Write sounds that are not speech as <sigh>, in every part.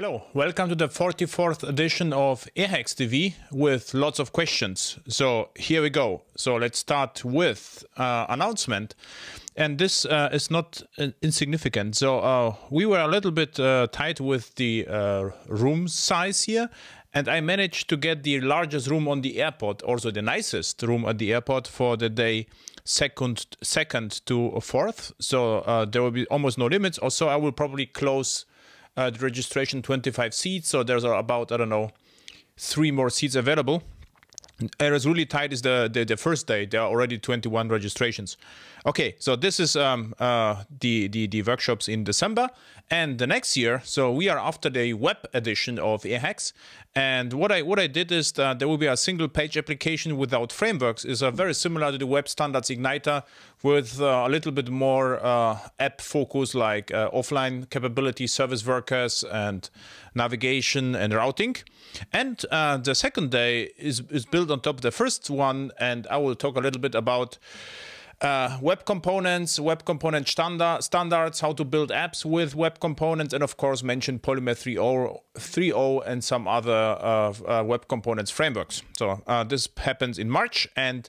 Hello, welcome to the 44th edition of airhacks TV with lots of questions. So here we go. So let's start with uh, announcement. And this uh, is not uh, insignificant. So uh, we were a little bit uh, tight with the uh, room size here. And I managed to get the largest room on the airport, also the nicest room at the airport for the day second second to fourth. So there will be almost no limits. Also, I will probably close uh, the registration 25 seats. So there's about, I don't know, three more seats available. Areas really tight is the, the, the first day. There are already 21 registrations. Okay, so this is um, uh, the, the the workshops in December, and the next year. So we are after the web edition of airhacks, and what I what I did is that there will be a single page application without frameworks. is uh, very similar to the Web Standards Igniter with uh, a little bit more uh, app focus, like uh, offline capability, service workers, and navigation and routing. And uh, the second day is, is built on top of the first one, and I will talk a little bit about uh, web components, web component standard, standards, how to build apps with web components, and of course mention Polymer 3.0, 3.0 and some other uh, uh, web components frameworks. So uh, this happens in March, and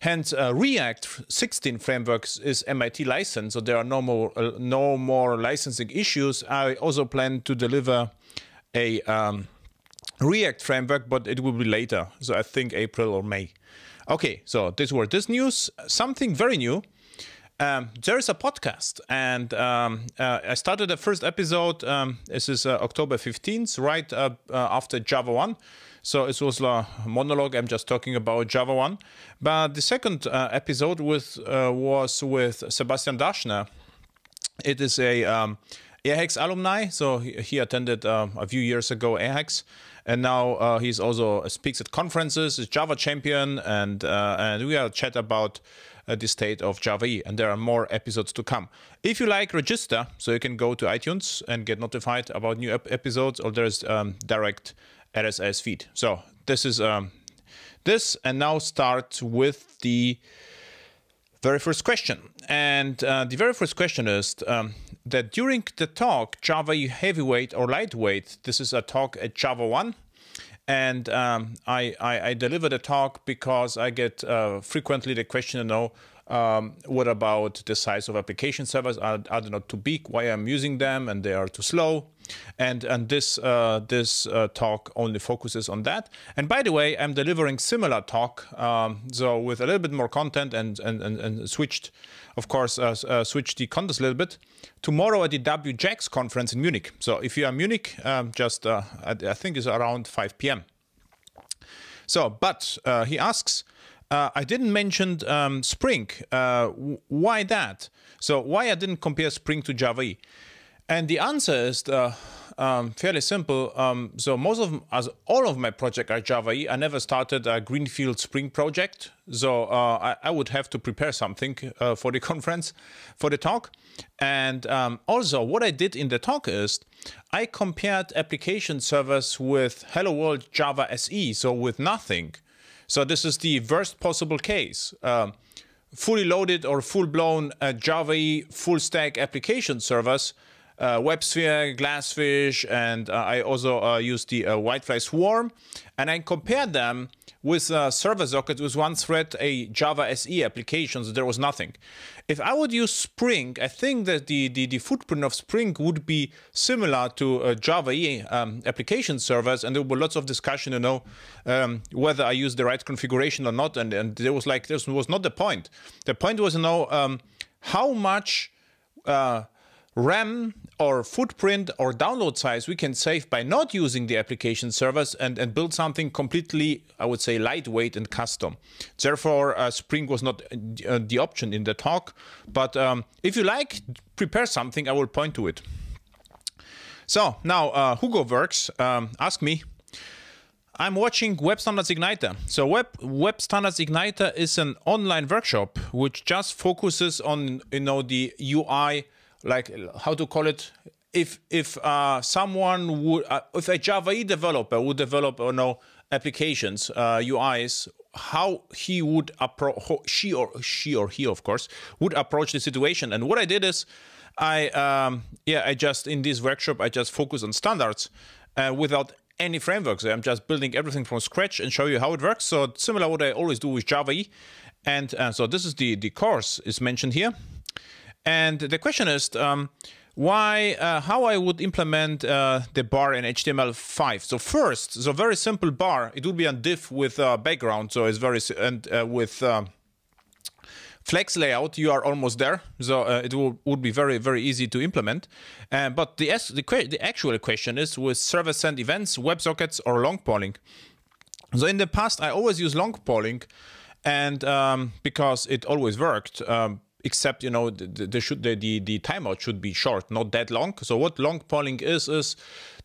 hence React 16 frameworks is MIT licensed, so there are no more no more licensing issues. I also plan to deliver a um, React framework, but it will be later. So I think April or May. Okay, so this were this news. Something very new. Um, there is a podcast, and um, uh, I started the first episode. Um, this is uh, October 15th, right uh, after JavaOne. So it was a monologue. I'm just talking about JavaOne. But the second uh, episode with, uh, was with Sebastian Daschner. It is a airhacks alumni. So he, attended uh, a few years ago airhacks and now uh, he's also uh, speaks at conferences, is Java champion, and uh, and we are chat about uh, the state of Java and there are more episodes to come. If you like, register, so you can go to iTunes and get notified about new ep episodes, or there's um, direct RSS feed. So this is um, this, and now start with the very first question. And uh, the very first question is um, that during the talk, Java heavyweight or lightweight, this is a talk at JavaOne. And um, I, I, I, delivered a talk because I get uh, frequently the question, you know, um, what about the size of application servers? Are, are they not too big? Why I'm using them and they are too slow? and and this uh, this uh, talk only focuses on that. And by the way, I'm delivering similar talk, um, so with a little bit more content and and and, and switched, of course, uh, uh switched the content a little bit. Tomorrow at the WJAX conference in Munich. So if you are in Munich, um, just uh, I, I, think it's around 5 p.m. So, but uh, he asks. I didn't mention um, Spring. why that? So why I didn't compare Spring to Java? And the answer is uh, um, fairly simple. Um, so most of, as all of my projects are Java. I never started a Greenfield Spring project. So uh, I, I, would have to prepare something uh, for the <laughs> conference, for the talk. And um, also what I did in the talk is I compared application servers with Hello World Java SE, so with nothing. So this is the worst possible case. Um, fully loaded or full-blown uh, Java E full stack application servers uh, WebSphere, Glassfish, and uh, I also uh, used the uh, WildFly Swarm, and I compared them with server sockets with one thread, a Java SE application, so there was nothing. If I would use Spring, I think that the, the, the footprint of Spring would be similar to uh, Java E um, application servers, and there were lots of discussion, you know, um, whether I use the right configuration or not, and, and there was like, this was not the point. The point was, you know, um, how much uh, RAM or footprint or download size we can save by not using the application servers and, and build something completely, I would say, lightweight and custom. Therefore, uh, Spring was not uh, the option in the talk. But um, if you like, prepare something, I will point to it. So now uh, Hugo Works um, ask me, I'm watching Web Standards Igniter. So Web Web Standards Igniter is an online workshop which just focuses on you know the UI like how to call it if if uh, someone would uh, if a Java E developer would develop you know applications uh, UIs how he would approach she or she or he of course would approach the situation and what I did is I um, yeah, I just in this workshop I just focus on standards uh, without any frameworks. I'm just building everything from scratch and show you how it works. So similar what I always do with Java. And uh, so this is the the course is mentioned here. And the question is um, why, uh, how I would implement uh, the bar in HTML5. So first, so very simple bar. It would be a div with uh, background. So it's very and uh, with um, Flex layout, you are almost there, so uh, it will, would be very, very easy to implement. But the, the, the actual question is with server send events, WebSockets, or long polling. So in the past, I always use long polling, and um, because it always worked. Um, except you know the, the, the, the, the timeout should be short, not that long. So what long polling is is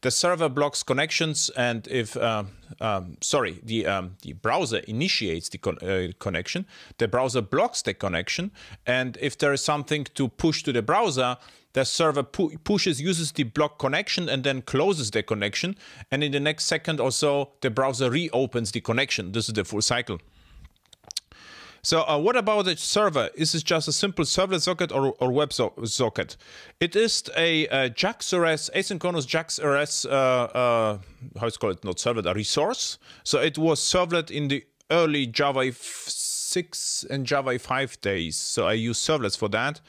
the server blocks connections, and if uh, um, sorry, the um, the browser initiates the con uh, connection, the browser blocks the connection, and if there is something to push to the browser, the server pu pushes uses the block connection and then closes the connection, and in the next second or so, the browser reopens the connection. This is the full cycle. So uh, what about the server? Is it just a simple servlet socket or, or web so socket? It is a, a JAX-RS, asynchronous JAX-RS, uh, uh, how it's called, not servlet, a resource. So it was servlet in the early Java 6 and Java 5 days. So I use servlets for that.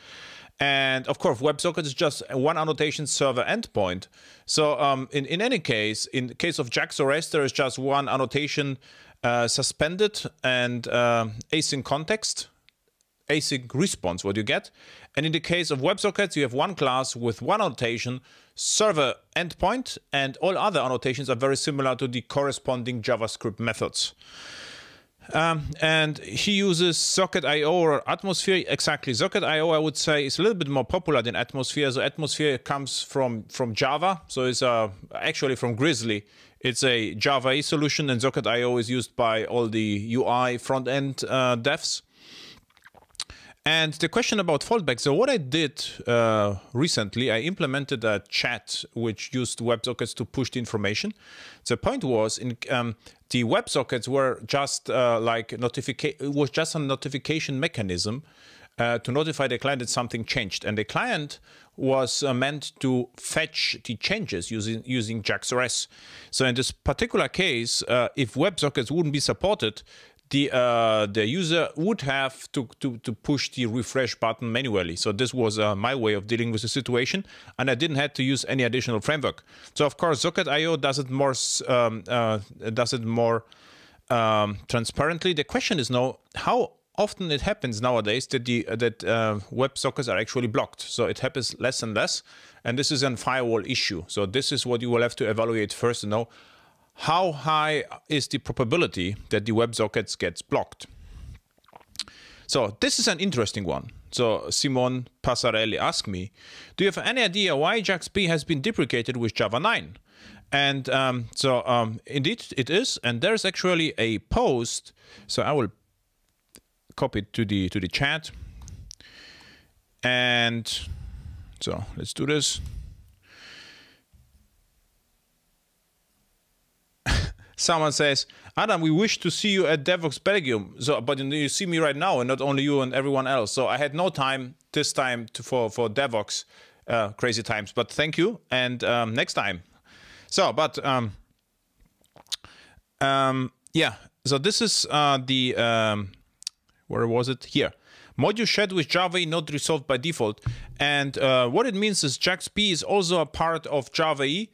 And of course, WebSocket is just one annotation server endpoint. So um, in, in any case, in the case of JAX-RS, there is just one annotation uh, suspended and uh, async context, async response, what you get. And in the case of WebSockets, you have one class with one annotation, server endpoint, and all other annotations are very similar to the corresponding JavaScript methods. Um, and he uses Socket.io or Atmosphere. Exactly, Socket.io I would say is a little bit more popular than Atmosphere. So Atmosphere comes from from Java, so it's uh, actually from Grizzly. It's a Java solution, and Socket.io is used by all the UI front end uh, devs. And the question about fallback. So what I did uh, recently, I implemented a chat which used WebSockets to push the information. The point was in um, the WebSockets were just uh, like notification was just a notification mechanism uh, to notify the client that something changed, and the client was uh, meant to fetch the changes using using JAX-RS. So in this particular case, uh, if WebSockets wouldn't be supported, the uh, the user would have to, to, to push the refresh button manually. So this was uh, my way of dealing with the situation, and I didn't have to use any additional framework. So of course, Socket.io does it more um, uh, does it more um, transparently. The question is now how often it happens nowadays that the that uh, web sockets are actually blocked. So it happens less and less, and this is a firewall issue. So this is what you will have to evaluate first to know how high is the probability that the web sockets gets blocked? So this is an interesting one. So Simon Passarelli asked me, do you have any idea why JAX-B has been deprecated with Java 9? And um, so um, indeed it is, and there's actually a post. So I will copy it to the to the chat. And so let's do this. <laughs> someone says, Adam, we wish to see you at Devoxx Belgium. So, but you see me right now, and not only you and everyone else. So I had no time this time to, for for Devoxx, uh, crazy times. But thank you, and um, next time. So, but um, um, yeah. So this is uh, the um, where was it here? Module shared with Java not resolved by default. And uh, what it means is JAX-B is also a part of Java E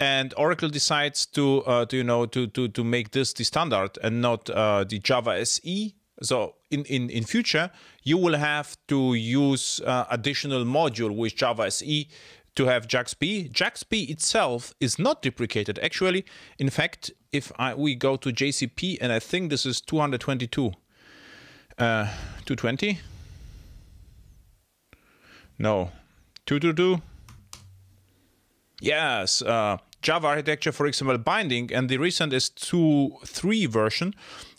and Oracle decides to, uh, to you know to, to to make this the standard and not uh, the Java SE. So in, in, in future, you will have to use uh, additional module with Java SE to have JAX-B. JAX-B itself is not deprecated. Actually, in fact, if I, we go to JCP, and I think this is 222, uh, 220? No, 222? Yes, uh, Java architecture for XML binding, and the recent is 2.3 version.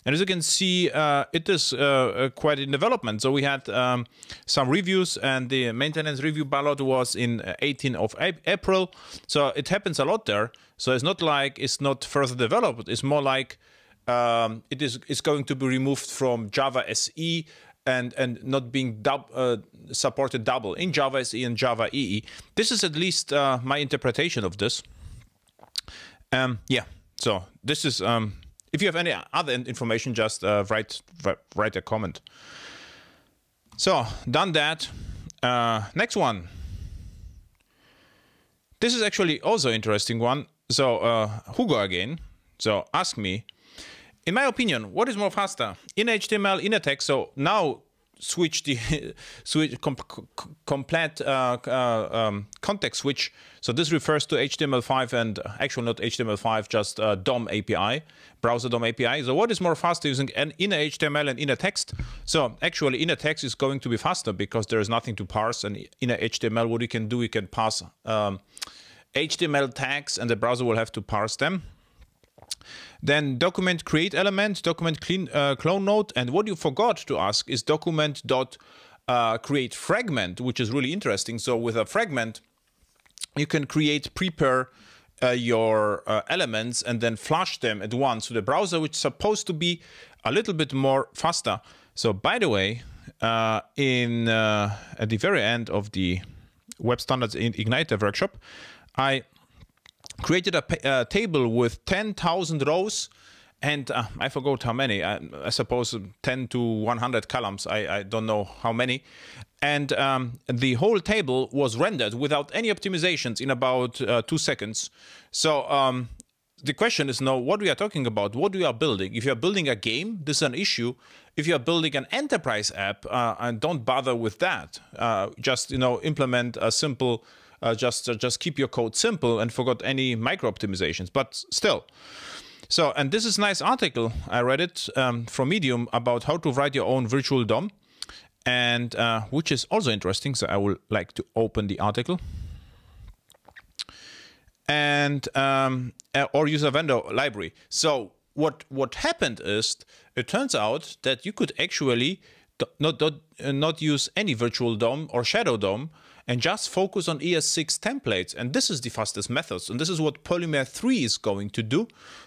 And as you can see, uh, it is uh, uh, quite in development. So we had um, some reviews, and the maintenance review ballot was in 18 of April. So it happens a lot there. So it's not like it's not further developed. It's more like um, it is it's going to be removed from Java SE and and not being dub, uh, supported double in Java SE and Java EE. This is at least uh, my interpretation of this. Um, yeah, so this is. Um, if you have any other information, just uh, write write a comment. So done that. Uh, next one. This is actually also interesting one. So uh, Hugo again. So ask me in my opinion, what is more faster? In HTML, in a text. So now switch the <laughs> switch com complete uh, uh, um, context switch. So this refers to HTML5 and actually not HTML5, just uh, DOM API, browser DOM API. So what is more faster using an inner HTML and inner text? So actually inner text is going to be faster because there is nothing to parse. And inner HTML, what you can do, you can pass um, HTML tags and the browser will have to parse them. Then document create element, document clean, uh, clone node, and what you forgot to ask is document dot uh, create fragment, which is really interesting. So with a fragment, you can create prepare uh, your uh, elements and then flush them at once to the browser, which is supposed to be a little bit more faster. So by the way, uh, in uh, at the very end of the Web Standards Igniter workshop, I created a, a table with 10,000 rows and uh, I forgot how many. I, I, suppose 10 to 100 columns. I, I don't know how many. And um, the whole table was rendered without any optimizations in about uh, two seconds. So um, the question is now what we are talking about, what we are building. If you are building a game, this is an issue. If you are building an enterprise app, uh, and don't bother with that. Uh, just you know implement a simple uh, just uh, just keep your code simple and forgot any micro optimizations. But still. So, and this is a nice article. I read it um, from Medium about how to write your own virtual DOM, and uh, which is also interesting. So I would like to open the article and um, uh, or use a vendor library. So what what happened is it turns out that you could actually not not, not use any virtual DOM or shadow DOM, and just focus on ES6 templates. And this is the fastest methods. And this is what Polymer 3 is going to do.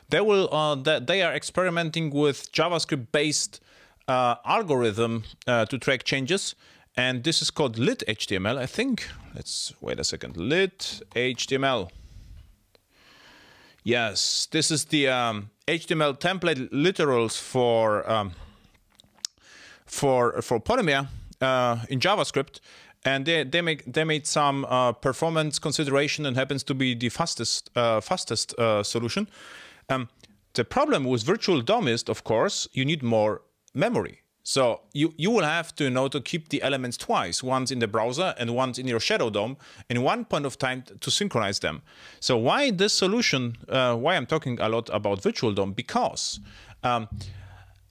They will uh, they are experimenting with JavaScript based uh, algorithm uh, to track changes. And this is called lit HTML, I think. Let's wait a second. Lit HTML. Yes, this is the um, HTML template literals for um, for for Polymer uh, in JavaScript and they they make they made some uh, performance consideration and happens to be the fastest uh, fastest uh, solution. Um, the problem with virtual DOM is, of course, you need more memory. So you, you will have to know to keep the elements twice, once in the browser and once in your shadow DOM, in one point of time to synchronize them. So why this solution, uh, why I'm talking a lot about virtual DOM? Because um,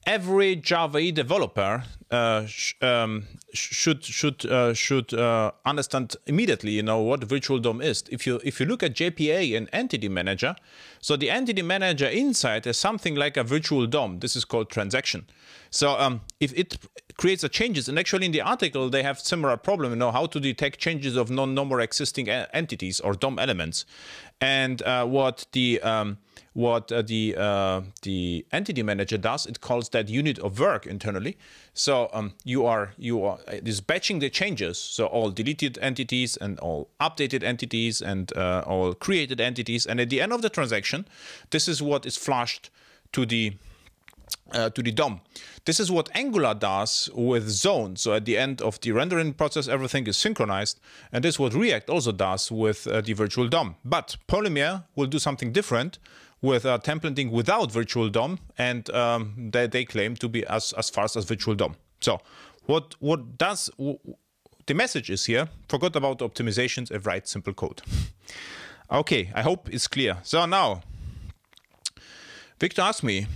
every Java developer uh, sh um, should should uh, should uh, understand immediately, you know, what virtual DOM is. If you if you look at JPA and Entity Manager, so the Entity Manager inside is something like a virtual DOM. This is called transaction. So um, if it creates a changes, and actually in the article they have similar problem, you know, how to detect changes of non no existing entities or DOM elements, and uh, what the um, what uh, the uh, the entity manager does. It calls that unit of work internally. So um, you are you are dispatching the changes. So all deleted entities and all updated entities and uh, all created entities. And at the end of the transaction, this is what is flushed to the uh, to the DOM. This is what Angular does with zones. So at the end of the rendering process, everything is synchronized. And this is what React also does with uh, the virtual DOM. But Polymer will do something different with uh, templating without virtual DOM, and um, they, they claim to be as, as fast as virtual DOM. So what what does the message is here? Forgot about optimizations and write simple code. <laughs> okay, I hope it's clear. So now, Victor asked me,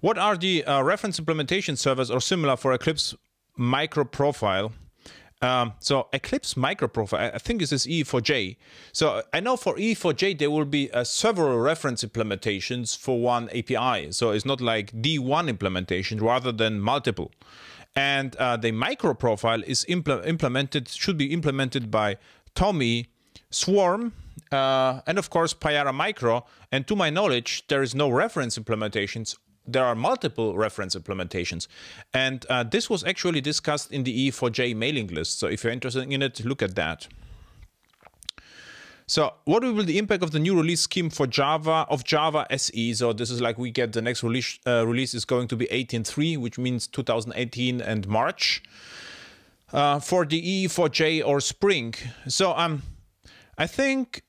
what are the uh, reference implementation servers or similar for Eclipse micro profile? Um, so Eclipse microprofile, I think this is EE4J. So I know for EE4J there will be uh, several reference implementations for one API. So it's not like D1 implementation rather than multiple. And uh, the microprofile is impl implemented, should be implemented by TomEE, Swarm, uh, and of course Payara Micro. And to my knowledge, there is no reference implementations there are multiple reference implementations. And uh, this was actually discussed in the EE4J mailing list. So if you're interested in it, look at that. So what will be the impact of the new release scheme for Java of Java SE? So this is like we get the next release uh, release is going to be 18.3, which means 2018 and March. Uh, for the EE4J or Spring. So um, I think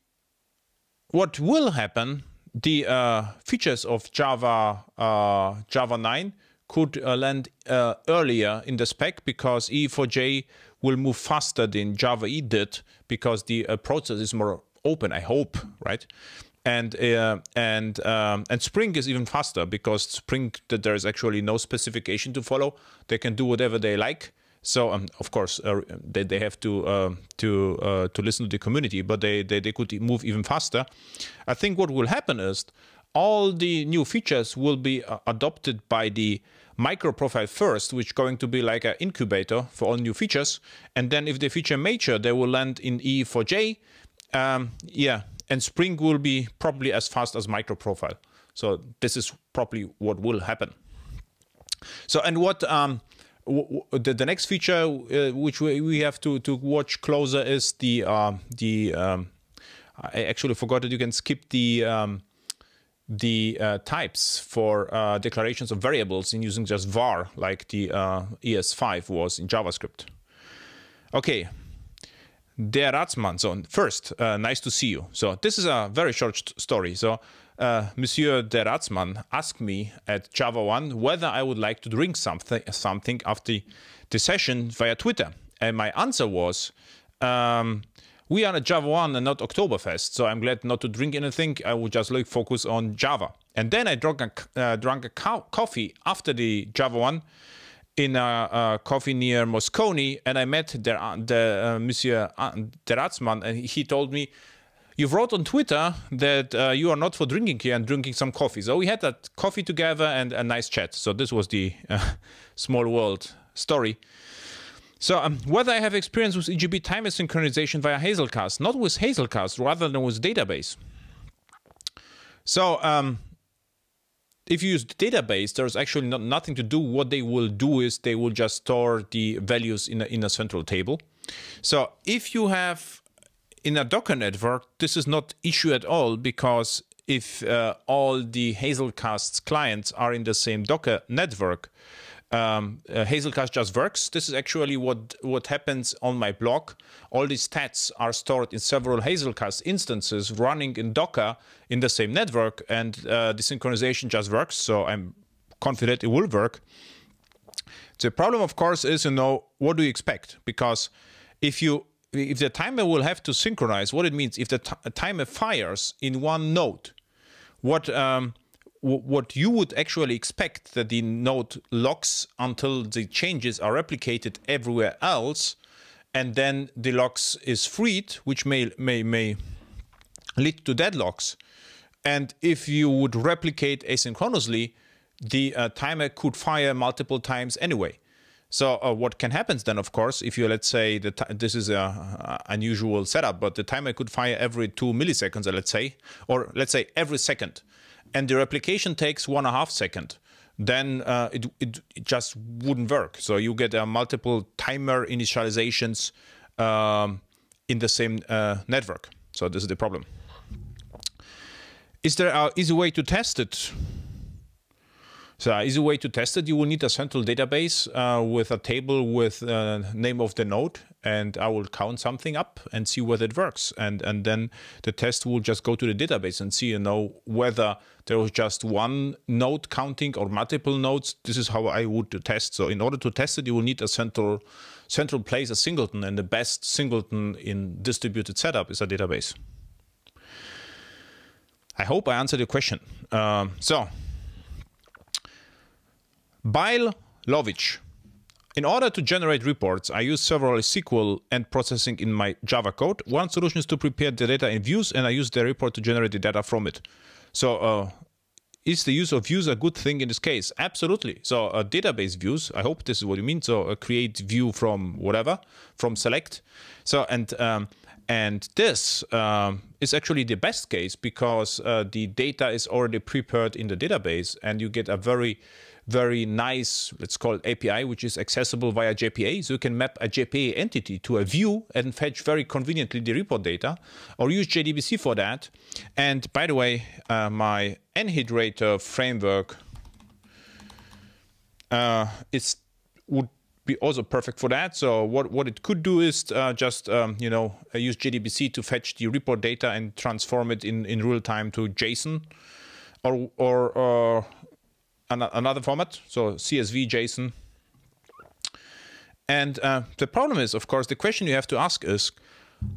what will happen, the uh, features of Java uh, Java 9 could uh, land uh, earlier in the spec because EE4J will move faster than Java E did because the uh, process is more open. I hope, right? And uh, and um, and Spring is even faster because Spring that there is actually no specification to follow. They can do whatever they like. So um, of course uh, they, they have to uh, to uh, to listen to the community, but they, they they could move even faster. I think what will happen is all the new features will be uh, adopted by the micro profile first, which is going to be like an incubator for all new features. And then if the feature mature, they will land in EE4J. Um, yeah, and Spring will be probably as fast as micro profile. So this is probably what will happen. So and what um, the, the next feature uh, which we, we have to, to watch closer is the uh, the um, I actually forgot that you can skip the um, the uh, types for uh, declarations of variables in using just var like the uh, ES5 was in JavaScript. Okay, Der Ratsmann. So first, uh, nice to see you. So this is a very short story. So uh, Monsieur Der Ratsmann asked me at JavaOne whether I would like to drink something, something after the session via Twitter. And my answer was, um, we are at JavaOne and not Oktoberfest, so I'm glad not to drink anything. I would just like focus on Java. And then I drank a, uh, drank a co coffee after the JavaOne in a, a, coffee near Moscone, and I met the, the uh, Monsieur uh, Der and he told me, you wrote on Twitter that uh, you are not for drinking here and drinking some coffee. So we had that coffee together and a nice chat. So this was the uh, <laughs> small world story. So um, whether I have experience with EJB timer synchronization via Hazelcast, not with Hazelcast, rather than with database. So um, if you use the database, there's actually not, nothing to do. What they will do is they will just store the values in a, in a central table. So if you have in a Docker network, this is not issue at all because if uh, all the Hazelcast clients are in the same Docker network, um, uh, Hazelcast just works. This is actually what what happens on my blog. All these stats are stored in several Hazelcast instances running in Docker in the same network, and uh, the synchronization just works. So I'm confident it will work. The problem, of course, is you know what do you expect because if you if the timer will have to synchronize, what it means if the timer fires in one node, what um, what you would actually expect that the node locks until the changes are replicated everywhere else, and then the locks is freed, which may may may lead to deadlocks. And if you would replicate asynchronously, the uh, timer could fire multiple times anyway. So uh, what can happen then, of course, if you let's say that this is a, unusual setup, but the timer could fire every two milliseconds, let's say, or let's say every second, and the replication takes one and a half second, then uh, it, it, it just wouldn't work. So you get uh, multiple timer initializations um, in the same uh, network. So this is the problem. Is there an easy way to test it? So uh, easy way to test it, you will need a central database uh, with a table with uh, name of the node, and I will count something up and see whether it works. And and then the test will just go to the database and see, you know, whether there was just one node counting or multiple nodes. This is how I would test. So in order to test it, you will need a central central place, a singleton, and the best singleton in distributed setup is a database. I hope I answered your question. Um, so Bile Lovich. In order to generate reports, I use several SQL and processing in my Java code. One solution is to prepare the data in views, and I use the report to generate the data from it. So, uh, is the use of views a good thing in this case? Absolutely. So, uh, database views, I hope this is what you mean. So, uh, create view from whatever, from select. So, and um, And this um, is actually the best case because uh, the data is already prepared in the database and you get a very, very nice, let's call it API, which is accessible via JPA. So you can map a JPA entity to a view and fetch very conveniently the report data or use JDBC for that. And by the way, uh, my Enhydrator framework uh, would be also perfect for that. So what, what it could do is uh, just, um, you know, uh, use JDBC to fetch the report data and transform it in, in real time to JSON or, or, or an another format, so CSV, JSON. And uh, the problem is, of course, the question you have to ask is,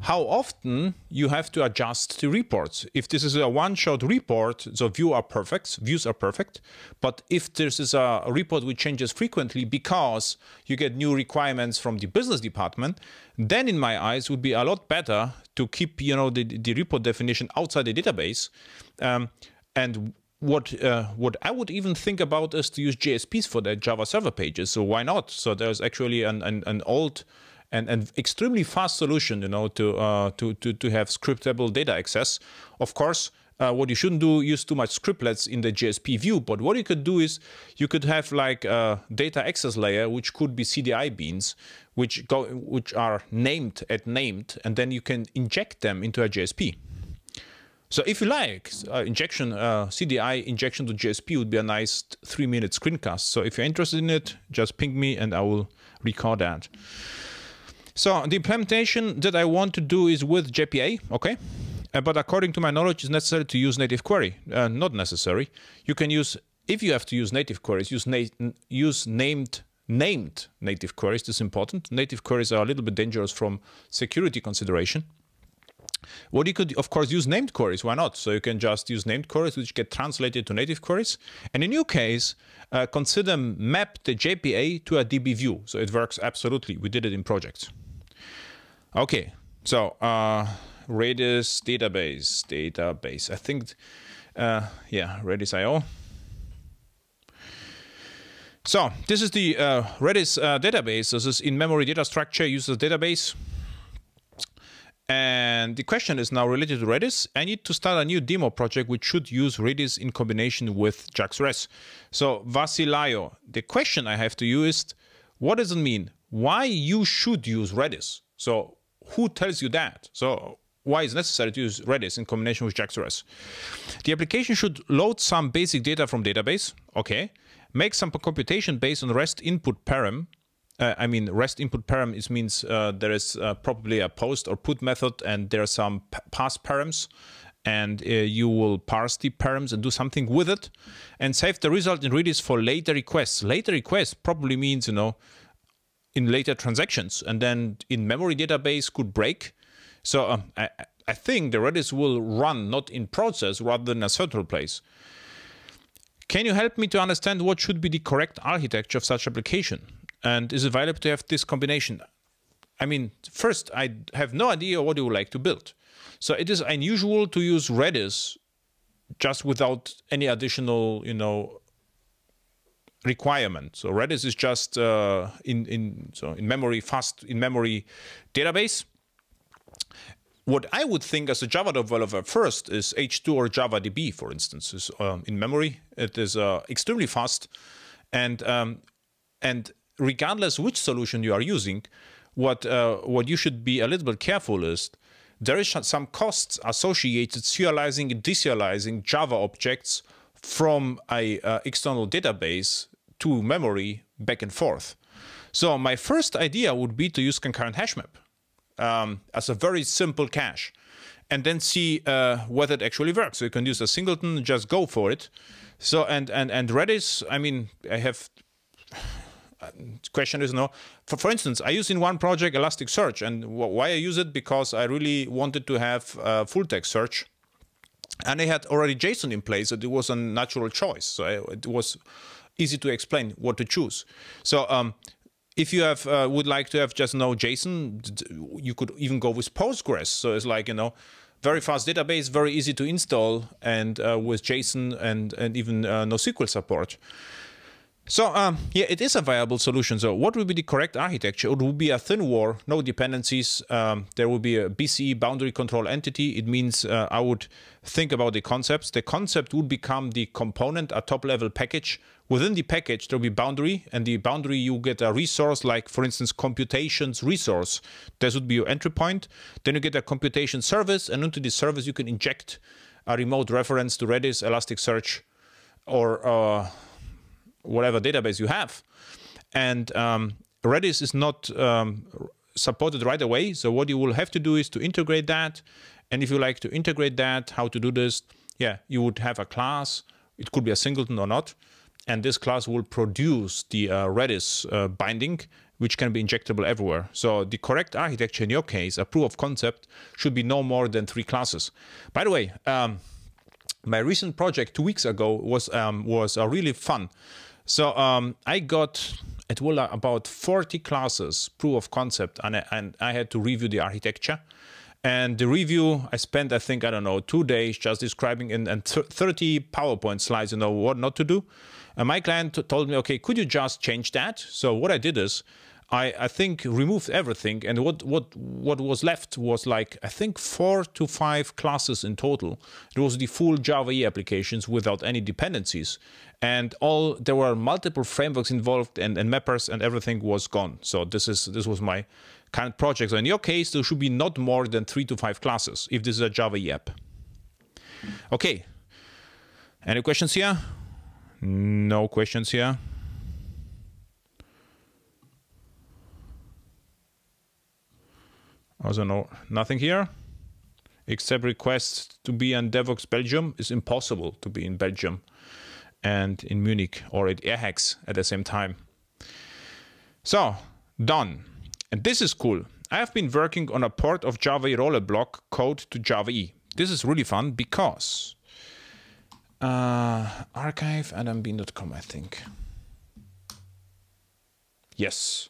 how often you have to adjust the reports. If this is a one-shot report, so view are perfect, views are perfect. But if this is a report which changes frequently because you get new requirements from the business department, then in my eyes would be a lot better to keep you know the, the report definition outside the database. Um, and what uh, what I would even think about is to use JSPs for the Java server pages. So why not? So there's actually an, an, an old and an extremely fast solution, you know, to uh, to, to to have scriptable data access. Of course, uh, what you shouldn't do use too much scriptlets in the JSP view. But what you could do is you could have like a data access layer, which could be CDI beans, which go which are named at named, and then you can inject them into a JSP. So if you like, uh, injection uh, CDI injection to JSP would be a nice three-minute screencast. So if you're interested in it, just ping me and I will record that. So the implementation that I want to do is with JPA, okay? Uh, but according to my knowledge, it's necessary to use native query. Uh, not necessary. You can use, if you have to use native queries, use, na use named named native queries. This is important. Native queries are a little bit dangerous from security consideration. What you could, of course, use named queries. Why not? So you can just use named queries, which get translated to native queries. And in your case, uh, consider map the JPA to a DB view. So it works absolutely. We did it in projects. Okay, so uh, Redis database, database. I think, uh, yeah, Redis IO. So this is the uh, Redis uh, database. This is in-memory data structure uses database. And the question is now related to Redis. I need to start a new demo project which should use Redis in combination with JAX-RS. So Vasilayo, the question I have to you is, what does it mean? Why you should use Redis? So who tells you that? So why is necessary to use Redis in combination with JAX-RS? The application should load some basic data from database, okay, make some computation based on REST input param. Uh, I mean, REST input param means uh, there is uh, probably a post or put method and there are some pass params and uh, you will parse the params and do something with it and save the result in Redis for later requests. Later requests probably means, you know, in later transactions and then in memory database could break. So um, I, I think the Redis will run not in process rather than a central place. Can you help me to understand what should be the correct architecture of such application? And is it viable to have this combination? I mean, first, I have no idea what you would like to build. So it is unusual to use Redis just without any additional, you know, requirement. So Redis is just uh, in in so in memory fast in memory database. What I would think as a Java developer first is H2 or JavaDB, for instance, is um, in memory. It is uh, extremely fast, and um, and regardless which solution you are using, what uh, what you should be a little bit careful is there is some costs associated serializing and deserializing Java objects from a uh, external database to memory back and forth. So my first idea would be to use concurrent hashmap um, as a very simple cache and then see uh, whether it actually works. So you can use a singleton, just go for it. So and and and Redis, I mean, I have question is no. For, for instance, I use in one project Elasticsearch, and why I use it because I really wanted to have uh, full text search, and I had already JSON in place, so it was a natural choice. So I, it was easy to explain what to choose. So um, if you have uh, would like to have just no JSON, you could even go with Postgres. So it's like you know, very fast database, very easy to install, and uh, with JSON and and even uh, NoSQL support. So um, yeah, it is a viable solution. So what would be the correct architecture? It would be a thin WAR, no dependencies. Um, there will be a BCE boundary control entity. It means uh, I would think about the concepts. The concept would become the component, a top level package. Within the package, there will be boundary, and the boundary you get a resource like, for instance, computations resource. This would be your entry point. Then you get a computation service, and into the service you can inject a remote reference to Redis, Elasticsearch, or uh, whatever database you have. And um, Redis is not um, supported right away. So what you will have to do is to integrate that. And if you like to integrate that, how to do this, yeah, you would have a class. It could be a singleton or not. And this class will produce the uh, Redis uh, binding, which can be injectable everywhere. So the correct architecture in your case, a proof of concept, should be no more than three classes. By the way, um, my recent project two weeks ago was um, was uh, really fun. So um, I got at Willa about 40 classes, proof of concept, and I, and I had to review the architecture. And the review, I spent, I think, I don't know, two days just describing in and 30 PowerPoint slides, you know, what not to do. And my client told me, okay, could you just change that? So what I did is I, I think removed everything and what, what what was left was like I think four to five classes in total. It was the full Java applications without any dependencies. And all there were multiple frameworks involved and, and mappers and everything was gone. So this is this was my current project. So in your case, there should be not more than three to five classes if this is a Java app. Okay. Any questions here? No questions here. Also no, nothing here. Except requests to be in Devoxx Belgium is impossible to be in Belgium and in Munich or at Airhacks at the same time. So, done. And this is cool. I have been working on a port of Java E Rollerblock code to Java E. This is really fun because uh, archive adam-bien.com, I think. Yes.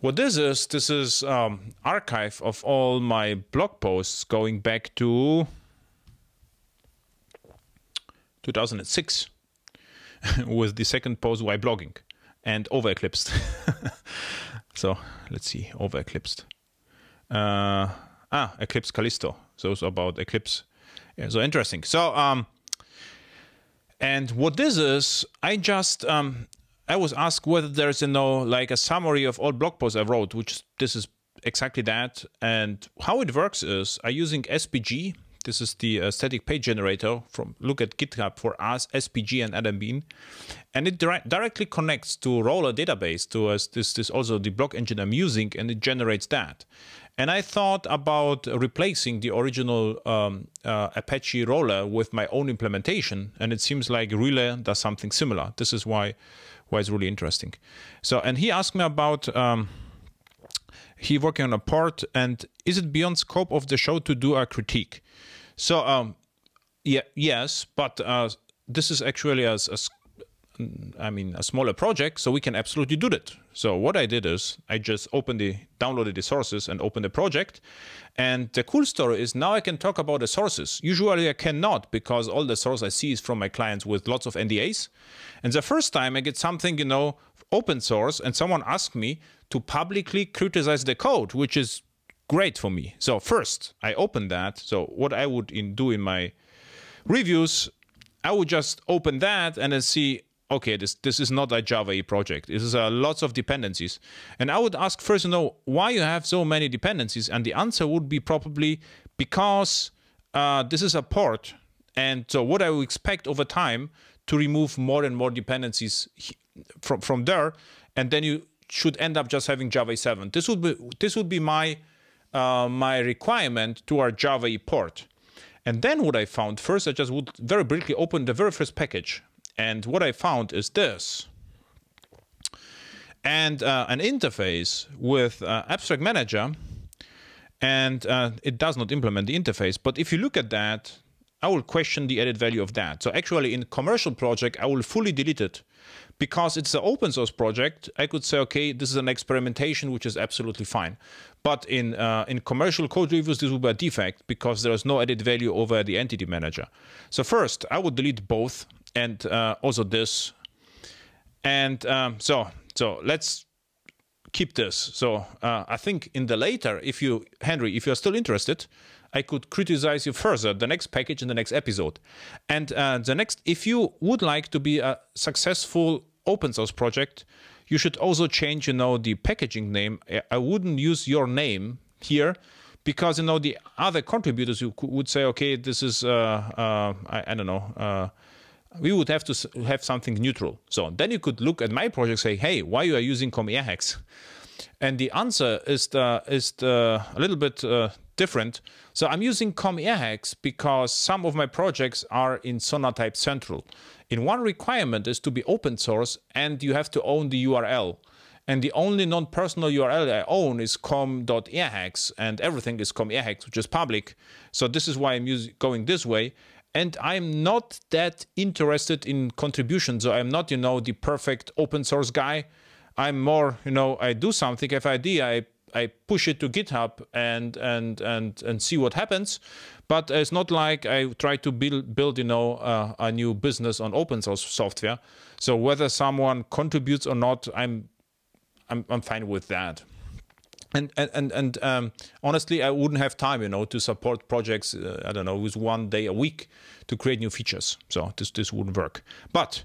What this is, this is um, archive of all my blog posts going back to 2006 <laughs> with the second post why blogging and over eclipsed. <laughs> so let's see, over eclipsed. Uh, ah, Eclipse Callisto. So it's about Eclipse. Yeah, so interesting. So um, and what this is, I just um, I was asked whether there's you know like a summary of all blog posts I wrote, which this is exactly that. And how it works is I using SPG. This is the uh, static page generator from look at GitHub for us SPG and Adam Bien, and it dire directly connects to Roller database to us. This this also the blog engine I'm using, and it generates that. And I thought about replacing the original um, uh, Apache Roller with my own implementation, and it seems like Relay does something similar. This is why why it's really interesting. So, and he asked me about um, he working on a part, and is it beyond scope of the show to do a critique? So, um, yeah, yes, but uh, this is actually as a, I mean, a smaller project, so we can absolutely do that. So what I did is I just opened the downloaded the sources and opened the project. And the cool story is now I can talk about the sources. Usually I cannot because all the source I see is from my clients with lots of NDAs. And the first time I get something, you know, open source and someone asked me to publicly criticize the code, which is great for me. So first I open that. So what I would in, do in my reviews, I would just open that and then see okay, this this is not a Java E project. This is uh, lots of dependencies. And I would ask first to know why you have so many dependencies. And the answer would be probably because uh, this is a port. And so what I would expect over time to remove more and more dependencies from, from there. And then you should end up just having Java 7. This would be this would be my uh, my requirement to our Java E port. And then what I found first, I just would very briefly open the very first package and what I found is this. And uh, an interface with uh, Abstract Manager, and uh, it does not implement the interface. But if you look at that, I will question the added value of that. So actually, in commercial project, I will fully delete it because it's an open source project. I could say, okay, this is an experimentation, which is absolutely fine. But in uh, in commercial code reviews, this will be a defect because there is no added value over the entity manager. So first, I would delete both and uh, also this. And um, so, so let's keep this. So uh, I think in the later, if you, Henry, if you're still interested, I could criticize you further the next package in the next episode. And uh, the next, if you would like to be a successful open source project, you should also change, you know, the packaging name. I wouldn't use your name here because you know the other contributors who would say, okay, this is uh, uh, I, I, don't know. Uh, we would have to have something neutral. So then you could look at my project, say, hey, why you are using COM Airhacks? And the answer is the, is the, a little bit uh, different. So I'm using COM Airhacks because some of my projects are in Sonatype Central. In one requirement is to be open source and you have to own the URL. And the only non-personal URL I own is com.airhacks and everything is com airhacks, which is public. So this is why I'm going this way. And I'm not that interested in contributions. So I'm not, you know, the perfect open source guy. I'm more, you know, I do something, if idea, I I push it to GitHub and and and and see what happens. But it's not like I try to build build you know uh, a new business on open source software. So whether someone contributes or not, I'm I'm, I'm fine with that. And and and um, honestly, I wouldn't have time, you know, to support projects. Uh, I don't know, with one day a week to create new features. So this this wouldn't work. But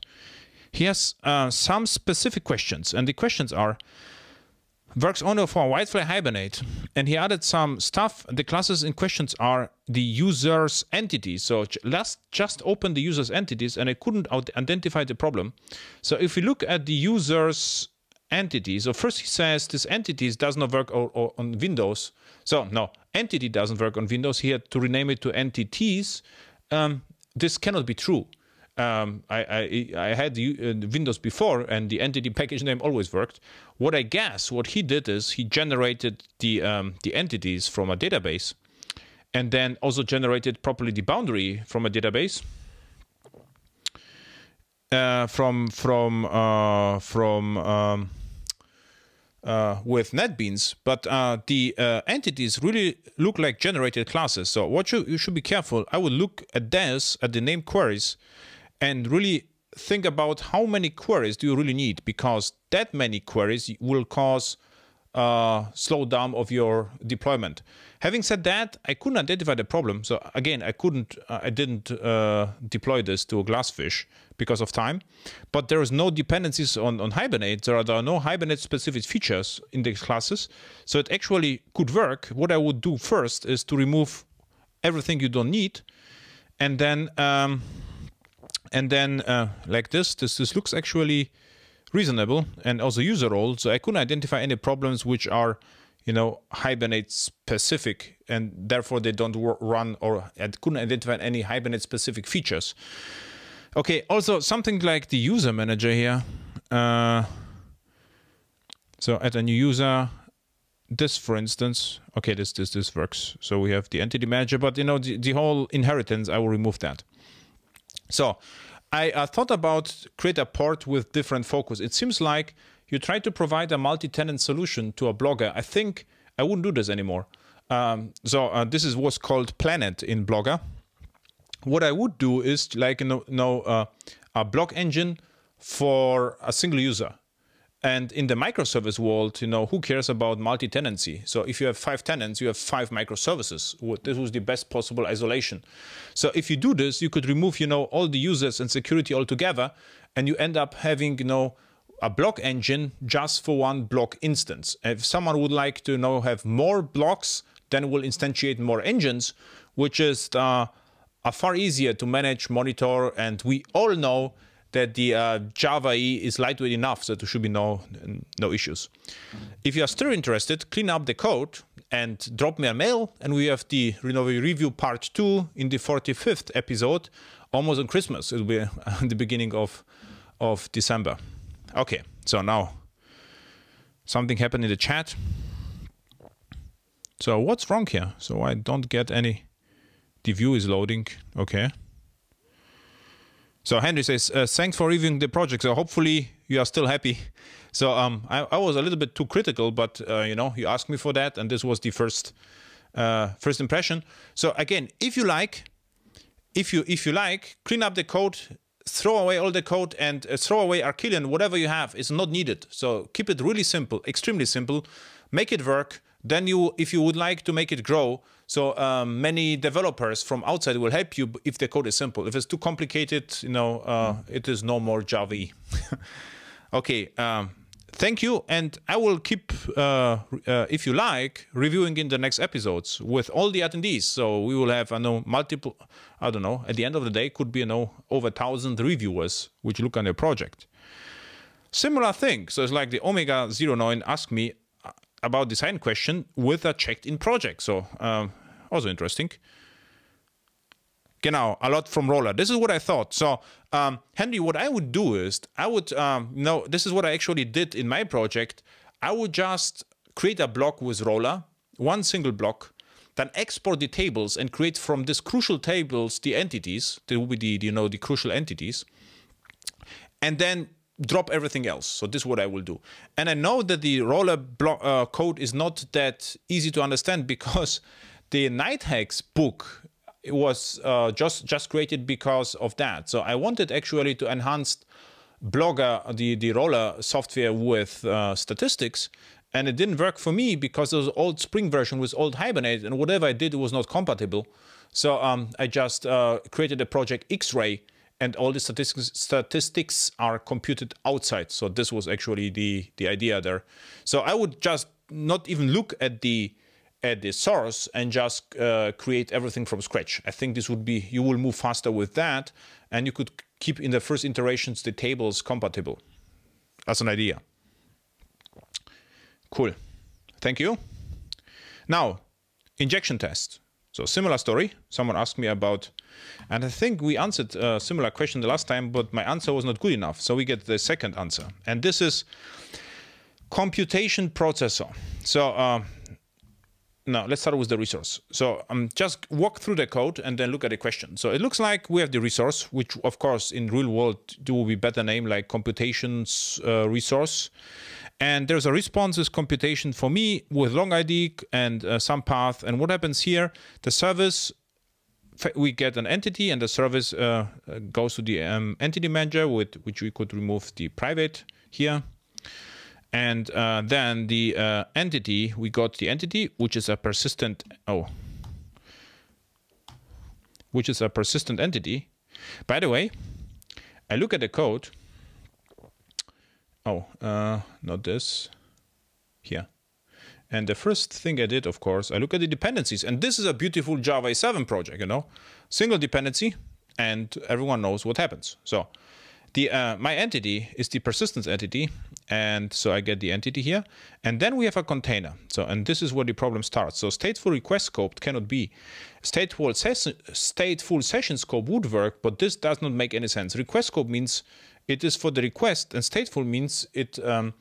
he has uh, some specific questions, and the questions are works only for WildFly Hibernate. And he added some stuff. The classes in questions are the user's entities. So let's just open the user's entities and I couldn't identify the problem. So if we look at the user's entity. So first he says this entities does not work or, or on Windows. So no, entity doesn't work on Windows. He had to rename it to entities. Um, this cannot be true. Um, I, I, I, had uh, Windows before and the entity package name always worked. What I guess what he did is he generated the um, the entities from a database and then also generated properly the boundary from a database uh, from from uh, from um, uh, with NetBeans, but uh, the uh, entities really look like generated classes. So what you, you should be careful. I would look at this, at the name queries, and really think about how many queries do you really need, because that many queries will cause uh, slowdown of your deployment. Having said that, I couldn't identify the problem. So again, I couldn't, uh, I didn't uh, deploy this to a Glassfish because of time. But there is no dependencies on, on Hibernate. There are, there are no Hibernate specific features in the classes. So it actually could work. What I would do first is to remove everything you don't need. And then, um, and then uh, like this, this, this looks actually reasonable and also user role. So I couldn't identify any problems which are, you know, Hibernate specific and therefore they don't run or I couldn't identify any Hibernate specific features. Okay, also something like the user manager here. Uh, so add a new user, this for instance, okay, this this this works. So we have the entity manager, but you know the, the whole inheritance, I will remove that. So I thought about create a port with different focus. It seems like you try to provide a multi-tenant solution to a blogger. I think I wouldn't do this anymore. Um, so uh, this is what's called Planet in Blogger. What I would do is like you know, you know uh, a blog engine for a single user. And in the microservice world, you know, who cares about multi-tenancy? So if you have five tenants, you have five microservices. This was the best possible isolation. So if you do this, you could remove, you know, all the users and security altogether, and you end up having, you know, a block engine just for one block instance. If someone would like to you know have more blocks, then we'll instantiate more engines, which is uh, far easier to manage, monitor, and we all know that the uh, Java E is lightweight enough, so there should be no no issues. If you are still interested, clean up the code and drop me a mail, and we have the Renovi review part two in the 45th episode, almost on Christmas. It will be in <laughs> the beginning of of December. Okay, so now something happened in the chat. So what's wrong here? So I don't get any. The view is loading. Okay. So Henry says, uh, thanks for reviewing the project. So hopefully you are still happy. <laughs> So um, I, I, was a little bit too critical, but uh, you know, you asked me for that, and this was the first uh, first impression. So again, if you like, if you if you like, clean up the code, throw away all the code and uh, throw away Arquillian, whatever you have is not needed. So keep it really simple, extremely simple, make it work. Then you, if you would like to make it grow, so um, many developers from outside will help you if the code is simple. If it's too complicated, you know, uh, it is no more Java. <laughs> okay. Um, thank you. And I will keep, uh, uh, if you like, reviewing in the next episodes with all the attendees. So we will have, I know, multiple, I don't know, at the end of the day, could be, you know, over a thousand reviewers which look on your project. Similar thing. So it's like the Omega 09 asked me uh, about design question with a checked in project. So um, also interesting. Genau, a lot from Roller. This is what I thought. So, um, Henry, what I would do is I would, um, no, this is what I actually did in my project. I would just create a block with Roller, one single block, then export the tables and create from these crucial tables the entities. They will be the, you know, the crucial entities. And then drop everything else. So this is what I will do. And I know that the Roller uh, code is not that easy to understand <laughs> because the Nighthacks book was uh, just just created because of that. So I wanted actually to enhance Blogger, the, the roller software with uh, statistics, and it didn't work for me because the old Spring version with old Hibernate, and whatever I did was not compatible. So um, I just uh, created a project X-Ray, and all the statistics statistics are computed outside. So this was actually the the idea there. So I would just not even look at the at the source and just uh, create everything from scratch. I think this would be, you will move faster with that and you could keep in the first iterations the tables compatible. As an idea. Cool. Thank you. Now, injection test. So similar story. Someone asked me about, and I think we answered a similar question the last time, but my answer was not good enough. So we get the second answer. And this is computation processor. So uh, now let's start with the resource. So um, just walk through the code and then look at the question. So it looks like we have the resource, which of course in real world do will be better name like computations uh, resource. And there's a response is computation for me with long ID and uh, some path. And what happens here, the service, we get an entity and the service uh, goes to the um, entity manager with which we could remove the private here. And uh, then the uh, entity, we got the entity, which is a persistent, oh, which is a persistent entity. By the way, I look at the code. Oh, uh, not this, here. And the first thing I did, of course, I look at the dependencies. And this is a beautiful Java 7 project, you know, single dependency, and everyone knows what happens. So the uh, my entity is the persistence entity, and so I get the entity here. And then we have a container. So, and this is where the problem starts. So stateful request scope cannot be. Stateful, ses stateful session scope would work, but this does not make any sense. Request scope means it is for the request, and stateful means it um,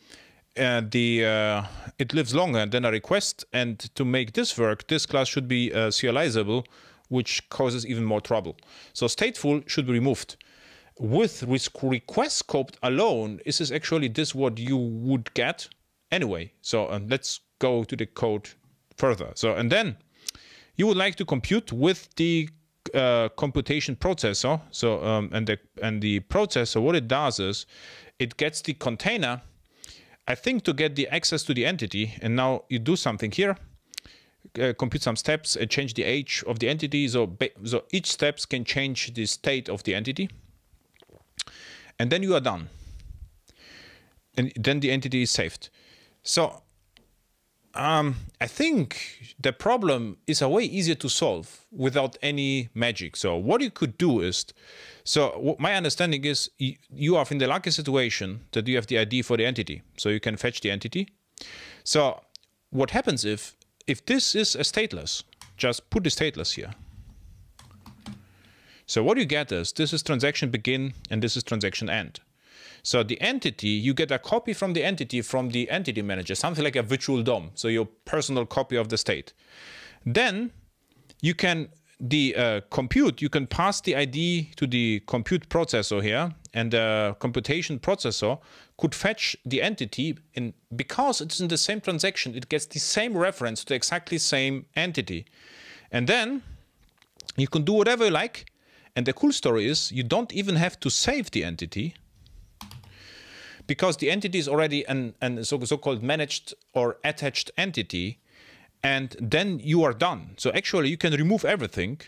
uh, the uh, it lives longer than a request. And to make this work, this class should be uh, serializable, which causes even more trouble. So stateful should be removed with request scoped alone, is this actually this what you would get anyway? So um, let's go to the code further. So and then you would like to compute with the uh, computation processor. So um, and the and the processor, what it does is it gets the container. I think to get the access to the entity, and now you do something here. Uh, compute some steps and change the age of the entity. So, so each steps can change the state of the entity and then you are done. And then the entity is saved. So um, I think the problem is a way easier to solve without any magic. So what you could do is, so my understanding is you are in the lucky situation that you have the ID for the entity, so you can fetch the entity. So what happens if if this is a stateless? Just put the stateless here. So what you get is this is transaction begin and this is transaction end. So the entity, you get a copy from the entity from the entity manager, something like a virtual DOM, so your personal copy of the state. Then you can, the uh, compute, you can pass the ID to the compute processor here, and the computation processor could fetch the entity, and because it's in the same transaction, it gets the same reference to exactly same entity. And then you can do whatever you like, And the cool story is you don't even have to save the entity because the entity is already an, an so-called managed or attached entity and then you are done. So actually you can remove everything.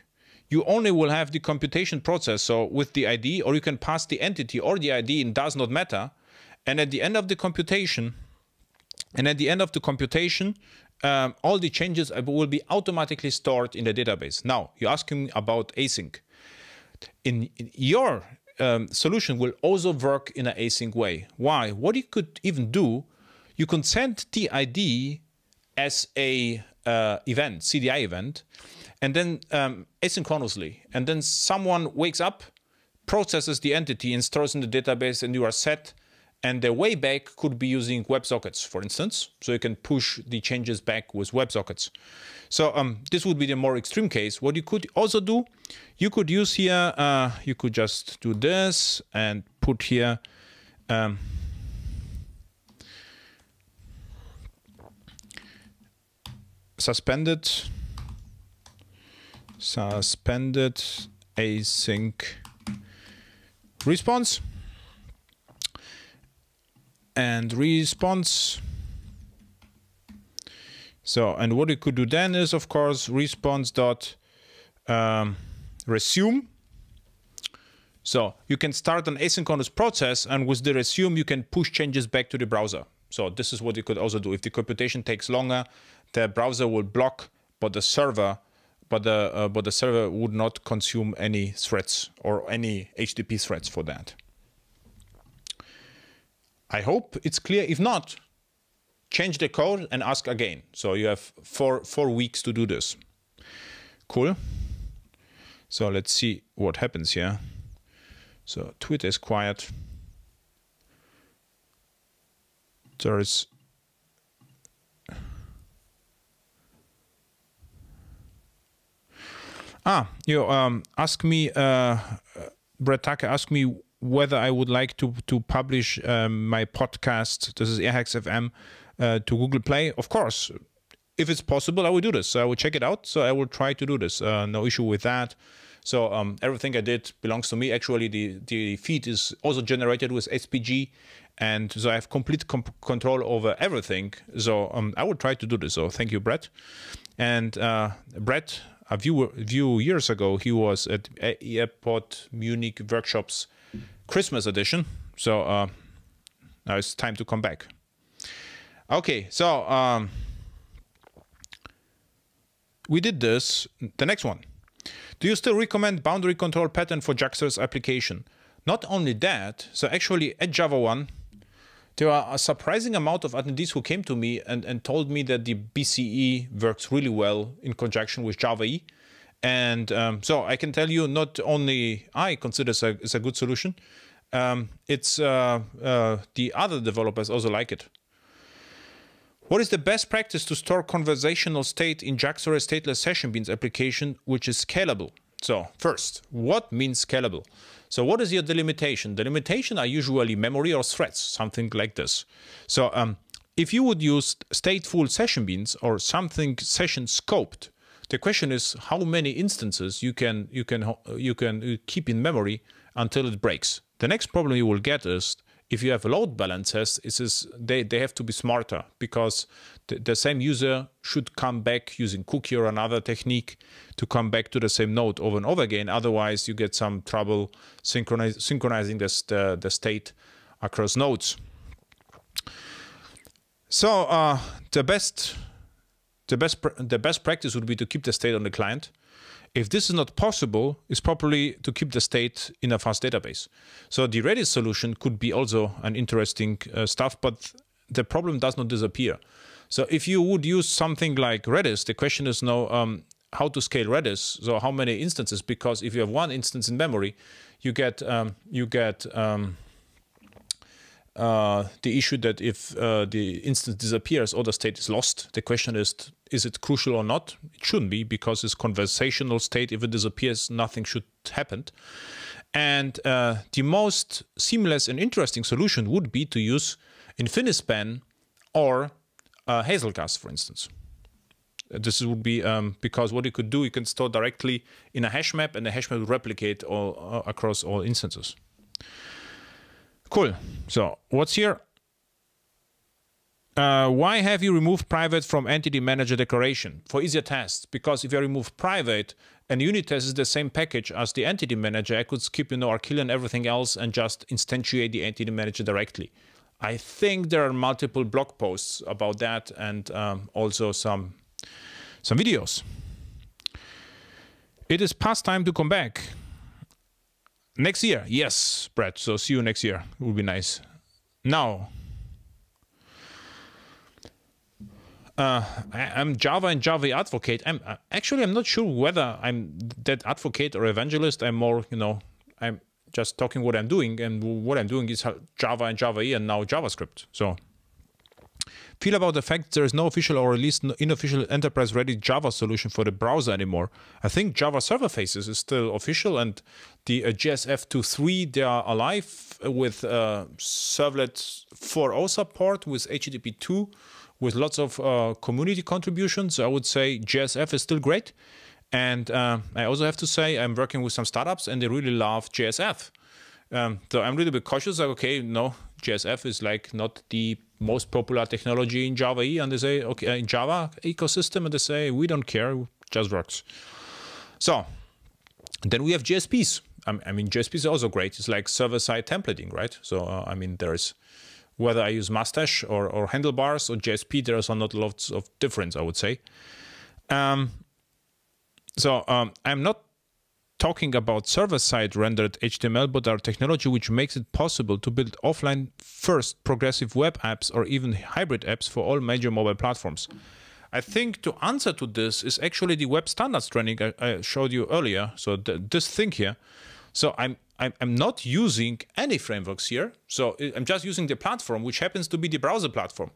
You only will have the computation process so with the ID or you can pass the entity or the ID and does not matter. And at the end of the computation, and at the end of the computation, um, all the changes will be automatically stored in the database. Now, you're asking about async. In, your um, solution will also work in an async way. Why? What you could even do, you can send the ID as a uh, event, CDI event, and then um, asynchronously. And then someone wakes up, processes the entity and stores in the database, and you are set. And the way back could be using WebSockets, for instance. So you can push the changes back with WebSockets. So um, this would be the more extreme case. What you could also do, you could use here, uh, you could just do this and put here um, suspended suspended async response and response. So and what you could do then is of course response dot um, resume. So you can start an asynchronous process and with the resume you can push changes back to the browser. So this is what you could also do. If the computation takes longer the browser will block but the server but the uh, but the server would not consume any threads or any HTTP threads for that. I hope it's clear. If not, change the code and ask again. So you have four four weeks to do this. Cool. So let's see what happens here. So Twitter is quiet. There is Ah, you um, ask me, uh, Brett Tucker asked me whether I would like to to publish um, my podcast. This is Airhacks FM uh, to Google Play. Of course, if it's possible, I will do this. So I will check it out. So I will try to do this. Uh, no issue with that. So um, everything I did belongs to me. Actually, the the feed is also generated with SPG, and so I have complete comp control over everything. So um, I will try to do this. So thank you, Brett. And uh, Brett a few, few years ago, he was at Airport Munich Workshops Christmas edition. So uh, now it's time to come back. Okay, so um, we did this. The next one. Do you still recommend boundary control pattern for JAX-RS application? Not only that, so actually at JavaOne, there are a surprising amount of attendees who came to me and, and told me that the BCE works really well in conjunction with Java E. And um, so I can tell you, not only I consider a, it's a good solution, um, it's uh, uh, the other developers also like it. What is the best practice to store conversational state in JAX-RS stateless session beans application, which is scalable? So first, what means scalable? So what is your delimitation? The limitation are usually memory or threads, something like this. So um, if you would use stateful session beans or something session scoped, the question is how many instances you can you can you can keep in memory until it breaks. The next problem you will get is if you have load balancers, is they, they have to be smarter because the, the, same user should come back using cookie or another technique to come back to the same node over and over again. Otherwise, you get some trouble synchronize, synchronizing this, the, the state across nodes. So uh, the best the best the best practice would be to keep the state on the client if this is not possible, it's probably to keep the state in a fast database. So the Redis solution could be also an interesting uh, stuff, but the problem does not disappear. So if you would use something like Redis, the question is now um, how to scale Redis. So how many instances? Because if you have one instance in memory, you get um, you get um, uh, the issue that if uh, the instance disappears or the state is lost, the question is, is it crucial or not? It shouldn't be because it's conversational state. If it disappears, nothing should happen. And uh, the most seamless and interesting solution would be to use Infinispan or uh, Hazelcast, for instance. This would be um, because what you could do, you can store directly in a hash map, and the hash map will replicate all uh, across all instances. Cool. So what's here? Uh, why have you removed private from entity manager declaration? For easier tests, because if you remove private and unit test is the same package as the entity manager, I could skip, you know, Arquillian and everything else and just instantiate the entity manager directly. I think there are multiple blog posts about that and um, also some some videos. It is past time to come back. Next year, yes, Brett. So see you next year. It would be nice. Now, uh, I, am Java and Java advocate. I'm uh, actually I'm not sure whether I'm that advocate or evangelist. I'm more, you know, I'm just talking what I'm doing, and what I'm doing is Java and Java E and now JavaScript. So feel about the fact there is no official or at least unofficial enterprise-ready Java solution for the browser anymore. I think Java Server Faces is still official, and the uh, JSF 2.3 they are alive with uh, Servlet 4.0 support with HTTP 2 with lots of uh, community contributions. I would say JSF is still great. And uh, I also have to say, I'm working with some startups and they really love JSF. Um, so I'm a little bit cautious. Like, okay, no, JSF is like not the most popular technology in Java E, and they say, okay, uh, in Java ecosystem, and they say we don't care, just works. So then we have JSPs. I mean, JSPs is also great. It's like server-side templating, right? So uh, I mean, there's whether I use Mustache or, or Handlebars or JSP, there's not lots of difference, I would say. Um, so um, I'm not talking about server-side rendered HTML, but our technology which makes it possible to build offline first progressive web apps or even hybrid apps for all major mobile platforms. I think to answer to this is actually the web standards training I, I showed you earlier. So th this thing here. So I'm I'm not using any frameworks here. So I'm just using the platform, which happens to be the browser platform.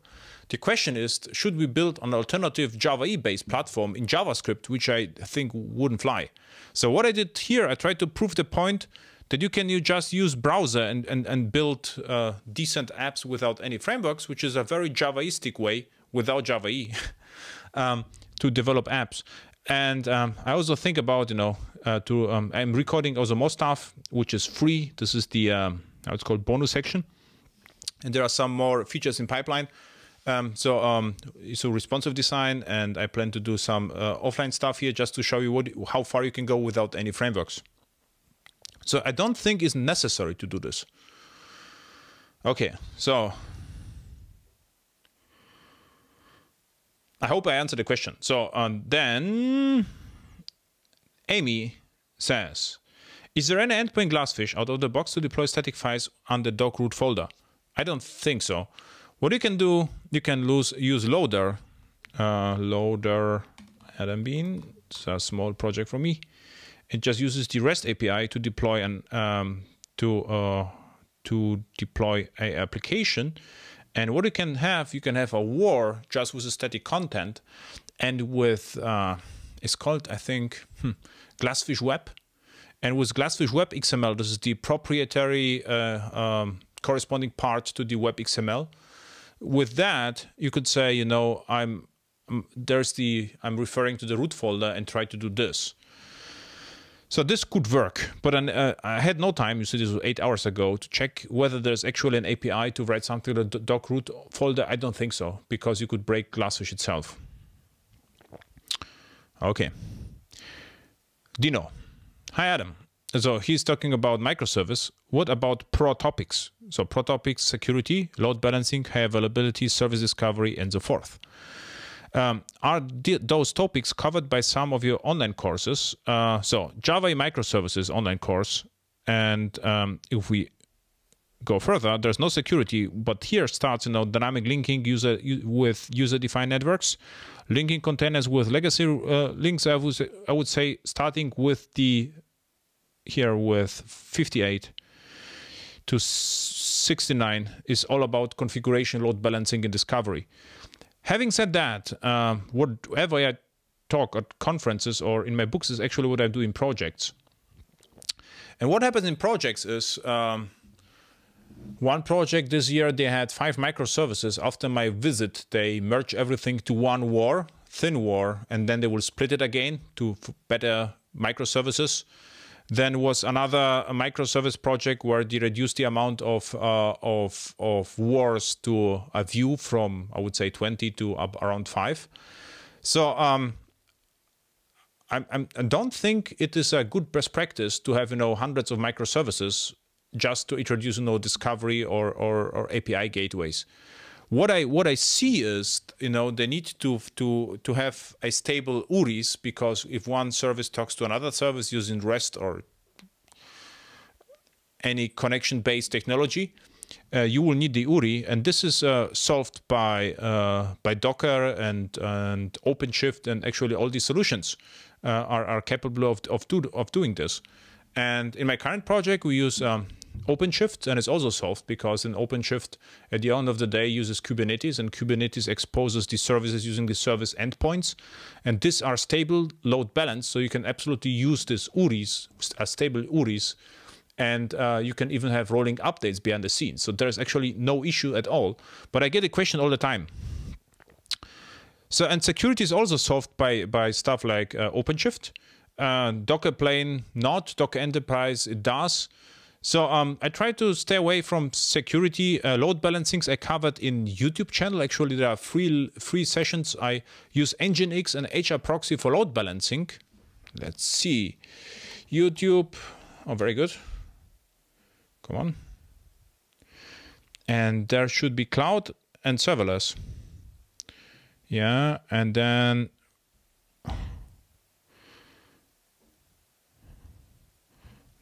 The question is, should we build an alternative Java E based platform in JavaScript, which I think wouldn't fly. So what I did here, I tried to prove the point that you can you just use browser and, and, and build uh, decent apps without any frameworks, which is a very Javaistic way without Java E <laughs> um, to develop apps. And um, I also think about, you know, uh, to um, I'm recording also more stuff, which is free. This is the um, how it's called bonus section, and there are some more features in pipeline. Um, so um, so responsive design, and I plan to do some uh, offline stuff here just to show you what how far you can go without any frameworks. So I don't think it's necessary to do this. Okay, so I hope I answered the question. So um, then Amy says, is there any endpoint Glassfish out of the box to deploy static files on the doc root folder? I don't think so. What you can do, you can lose, use Loader. Uh, loader Adam Bien, it's a small project for me. It just uses the REST API to deploy an um, to uh, to deploy a application and what you can have, you can have a war just with a static content and with, uh, it's called, I think, hmm, Glassfish Web. And with Glassfish Web XML, this is the proprietary uh, um, corresponding part to the Web XML. With that, you could say, you know, I'm um, there's the I'm referring to the root folder and try to do this. So this could work, but uh, I had no time, you see this was eight hours ago, to check whether there's actually an API to write something to the doc root folder. I don't think so, because you could break Glassfish itself. Okay. Dino. Hi, Adam. So he's talking about microservice. What about pro topics? So pro topics, security, load balancing, high availability, service discovery, and so forth. Um, are those topics covered by some of your online courses? Uh, so Java microservices online course, and um, if we go further, there's no security, but here starts you know dynamic linking user with user-defined networks, linking containers with legacy uh, links. I would say, I would say starting with the here with 58 to 69 is all about configuration, load balancing, and discovery. Having said that, uh, whatever I talk at conferences or in my books is actually what I do in projects. And what happens in projects is um, one project this year they had five microservices. After my visit, they merge everything to one war. thin war, and then they will split it again to better microservices. Then was another microservice project where they reduced the amount of uh, of of wars to a view from I would say 20 to around five. So um, I, I don't think it is a good best practice to have you know hundreds of microservices just to introduce you know discovery or, or, or API gateways. What I what I see is you know they need to to to have a stable URIs because if one service talks to another service using REST or any connection based technology, uh, you will need the URI, and this is uh, solved by uh, by Docker and and OpenShift, and actually all these solutions uh, are are capable of of, do, of doing this. And in my current project, we use um, OpenShift, and it's also solved because in OpenShift, at the end of the day, uses Kubernetes, and Kubernetes exposes the services using the service endpoints, and these are stable load balanced, so you can absolutely use this URIs, as stable URIs, and uh, you can even have rolling updates behind the scenes. So there's actually no issue at all. But I get a question all the time. So and security is also solved by by stuff like uh, OpenShift, uh, Docker Plain, not Docker Enterprise. It does. So um, I try to stay away from security uh, load balancings I covered in YouTube channel. Actually, there are free free sessions. I use Nginx and HAProxy for load balancing. Let's see, YouTube. Oh, very good. Come on. And there should be cloud and serverless. Yeah, and then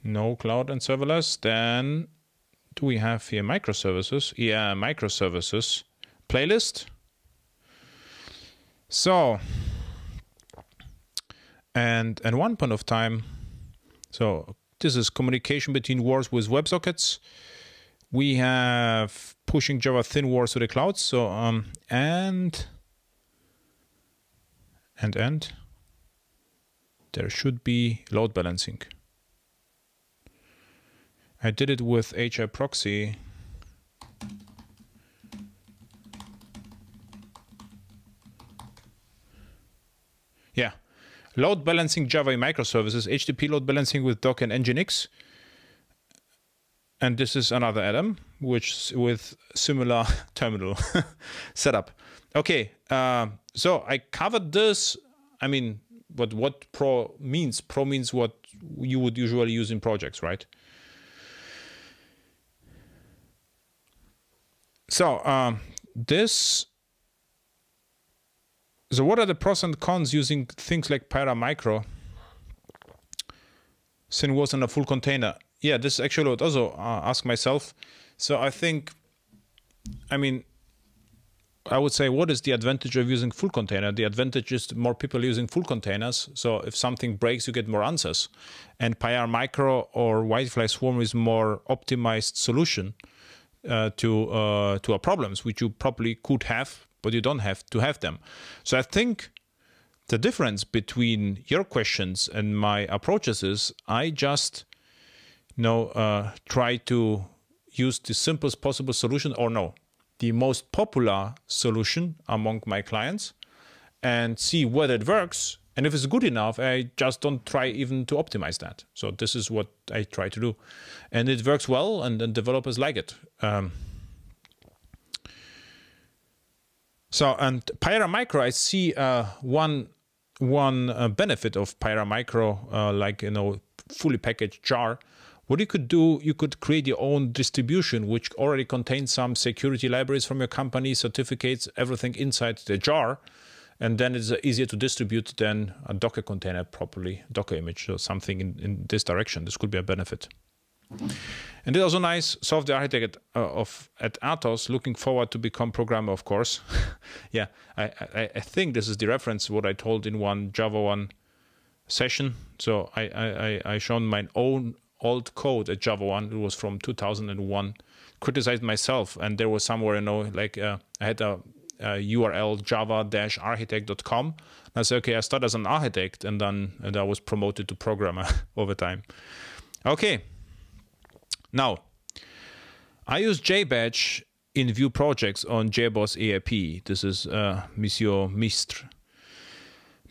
no cloud and serverless. Then do we have here microservices? Yeah, microservices. Playlist. So, and at one point of time, so this is communication between wars with WebSockets. We have pushing Java thin wars to the cloud. So, um, and, and, and, there should be load balancing. I did it with HAProxy. Yeah, load balancing Java microservices, HTTP load balancing with Docker and Nginx. And this is another Adam, which with similar <laughs> terminal <laughs> setup. Okay, uh, so I covered this. I mean, what what pro means. Pro means what you would usually use in projects, right? So um, this. So what are the pros and cons using things like Pyra Sin was in a full container. Yeah, this is actually what also uh, ask myself. So I think, I mean, I would say, what is the advantage of using full container? The advantage is more people using full containers. So if something breaks, you get more answers. And Payara Micro or WildFly Swarm is more optimized solution uh, to uh, to our problems, which you probably could have, but you don't have to have them. So I think the difference between your questions and my approaches is I just you know uh, try to use the simplest possible solution or no the most popular solution among my clients and see whether it works and if it's good enough, I just don't try even to optimize that. So this is what I try to do. And it works well, and, and developers like it. Um, so, and Payara Micro, I see uh, one one uh, benefit of Payara Micro, uh, like, you know, fully packaged jar. What you could do, you could create your own distribution, which already contains some security libraries from your company, certificates, everything inside the jar and then it's easier to distribute than a Docker container properly, Docker image, or something in, in this direction. This could be a benefit. And it's also nice, software architect uh, of at Atos, looking forward to become programmer, of course. <laughs> yeah, I, I, I, think this is the reference what I told in one JavaOne session. So I I I shown my own old code at JavaOne. It was from 2001. Criticized myself, and there was somewhere you know like uh, I had a URL java-architect.com. I said, okay, I started as an architect and then and I was promoted to programmer <laughs> over time. Okay. Now, I use JBatch in Vue projects on JBoss EAP. This is uh, Monsieur Mistre.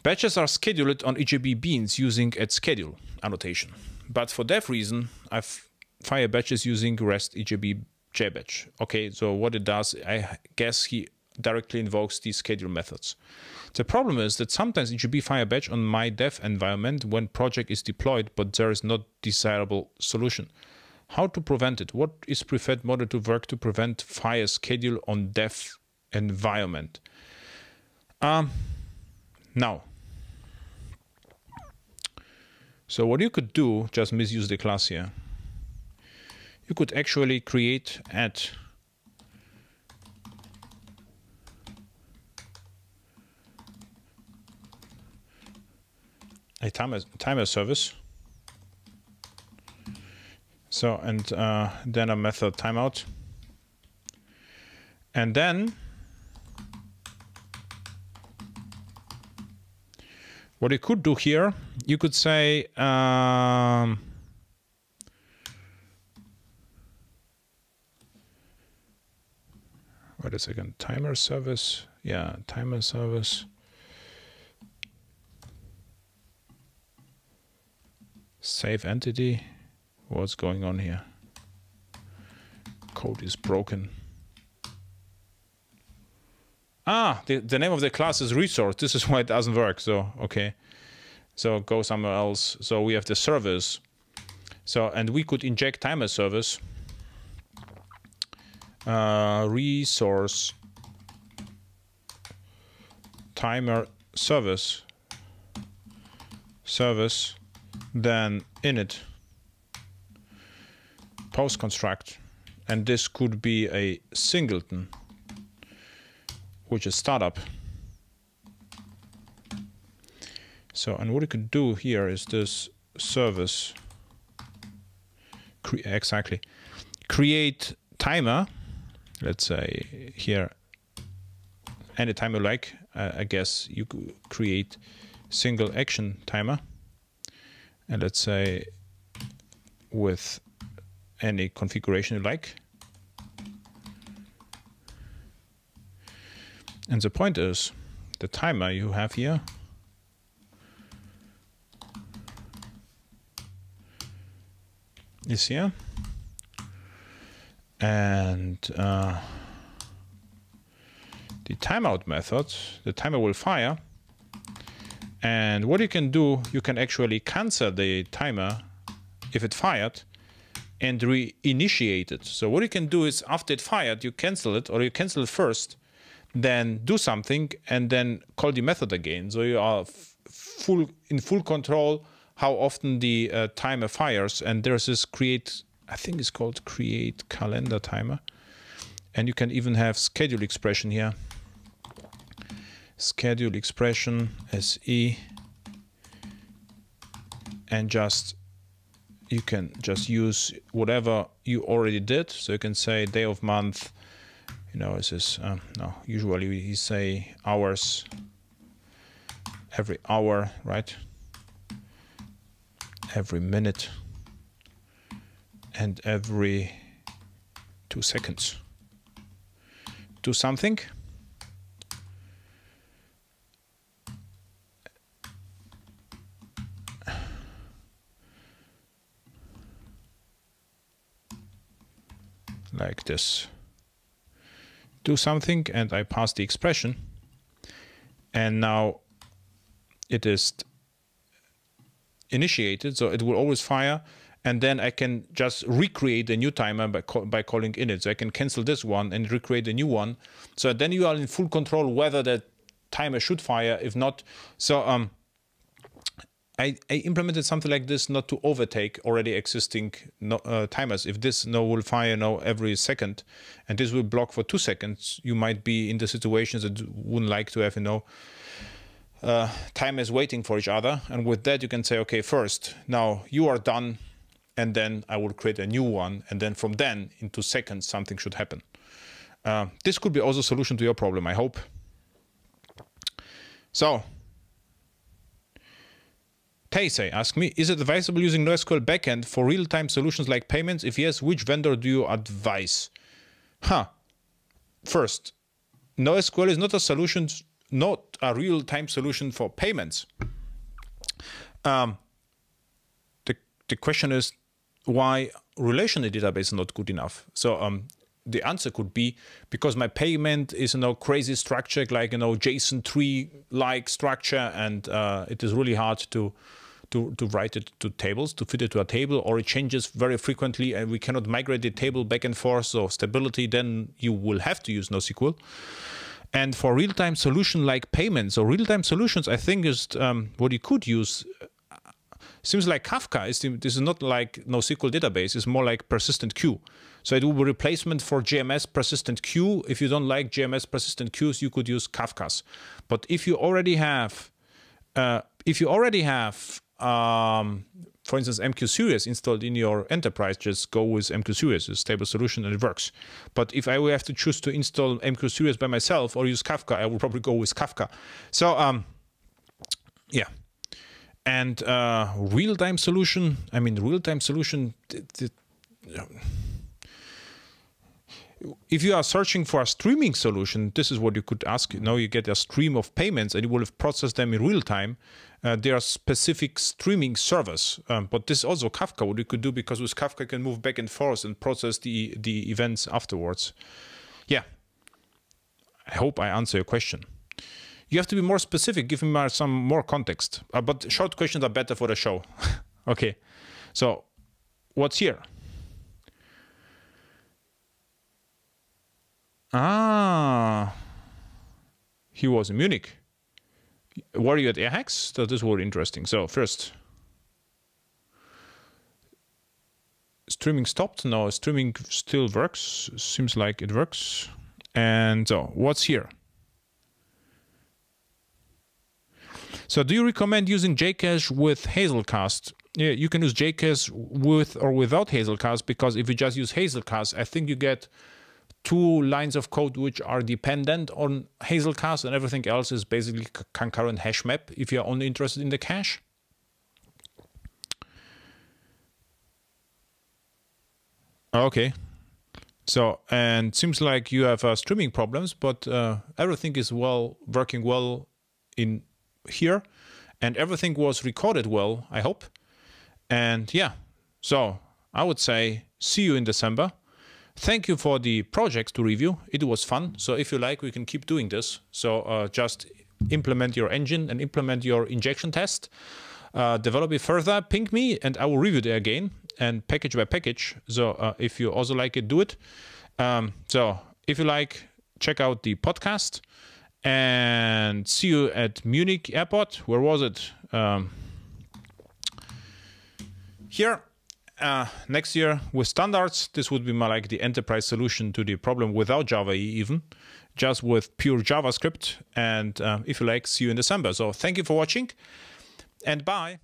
Batches are scheduled on EJB beans using at schedule annotation. But for that reason, I fire batches using REST EJB JBatch. Okay, so what it does, I guess he directly invokes these schedule methods. The problem is that sometimes EJB fire batch on my dev environment when project is deployed, but there is not desirable solution. How to prevent it? What is preferred model to work to prevent fire schedule on dev environment? Um, now, so what you could do, just misuse the class here. You could actually create at a timer, timer service. So, and uh, then a method timeout. And then what you could do here, you could say, um, wait a second, timer service. Yeah, timer service. Save entity. What's going on here? Code is broken. Ah, the, the name of the class is resource. This is why it doesn't work. So, okay. So go somewhere else. So we have the service. So, and we could inject timer service. Uh, resource timer service service then init post construct and this could be a singleton which is startup. So and what you could do here is this service. Cre exactly. Create timer. Let's say here any you like uh, I guess you could create single action timer and let's say with any configuration you like. And the point is, the timer you have here is here. And uh, the timeout method, the timer will fire and what you can do, you can actually cancel the timer if it fired and reinitiate it. So what you can do is after it fired, you cancel it or you cancel it first, then do something and then call the method again. So you are full in full control how often the uh, timer fires. And there's this create, I think it's called create calendar timer. And you can even have schedule expression here schedule expression se and just you can just use whatever you already did. So you can say day of month you know this is um, no usually we say hours every hour right? Every minute and every two seconds. Do something like this. Do something and I pass the expression. And now it is initiated, so it will always fire. And then I can just recreate a new timer by, by calling init. So I can cancel this one and recreate a new one. So then you are in full control whether the timer should fire. If not, so um, I, I, implemented something like this not to overtake already existing no, uh, timers. If this no will fire now every second, and this will block for two seconds, you might be in the situations that wouldn't like to have you know uh, timers waiting for each other. And with that, you can say, okay, first now you are done, and then I will create a new one, and then from then in two seconds something should happen. Uh, this could be also a solution to your problem. I hope. So Taisei ask me, is it advisable using NoSQL backend for real-time solutions like payments? If yes, which vendor do you advise? Huh. First, NoSQL is not a solution not a real-time solution for payments. Um, the the question is why relational database is not good enough. So um, the answer could be because my payment is you know crazy structure like you know JSON tree like structure, and uh, it is really hard to to, to write it to tables, to fit it to a table, or it changes very frequently and we cannot migrate the table back and forth. So stability, then you will have to use NoSQL. And for real-time solution like payments or real-time solutions, I think is um, what you could use. Uh, seems like Kafka is this is not like NoSQL database. It's more like persistent queue. So it will be replacement for JMS persistent queue. If you don't like JMS persistent queues, you could use Kafka's. But if you already have, uh, if you already have um, for instance, MQ Series installed in your enterprise, just go with MQ Series, a stable solution, and it works. But if I have to choose to install MQ Series by myself or use Kafka, I will probably go with Kafka. So, um, yeah. And uh, real-time solution, I mean, real-time solution, if you are searching for a streaming solution, this is what you could ask. Now you get a stream of payments and you will process them in real time. Uh, there are specific streaming servers, um, but this is also Kafka, what you could do because with Kafka you can move back and forth and process the, the events afterwards. Yeah, I hope I answer your question. You have to be more specific, give me some more context. Uh, but short questions are better for the show. <laughs> okay, so what's here? Ah, he was in Munich. Were you at Airhacks? That is very interesting. So first, streaming stopped. No, streaming still works. Seems like it works. And so, what's here? So, do you recommend using Jcache with Hazelcast? Yeah, you can use Jcache with or without Hazelcast because if you just use Hazelcast, I think you get two lines of code which are dependent on Hazelcast and everything else is basically concurrent hash map if you're only interested in the cache. Okay. So, and seems like you have uh, streaming problems, but uh, everything is well working well in here and everything was recorded well, I hope. And yeah, so I would say see you in December. Thank you for the projects to review. It was fun. So if you like, we can keep doing this. So uh, just implement your engine and implement your injection test. Uh, develop it further, ping me, and I will review it again and package by package. So uh, if you also like it, do it. Um, so if you like, check out the podcast and see you at Munich Airport. Where was it? Um, here uh, next year with standards, this would be more like the enterprise solution to the problem without Java even, just with pure JavaScript. And uh, if you like, see you in December. So thank you for watching and bye.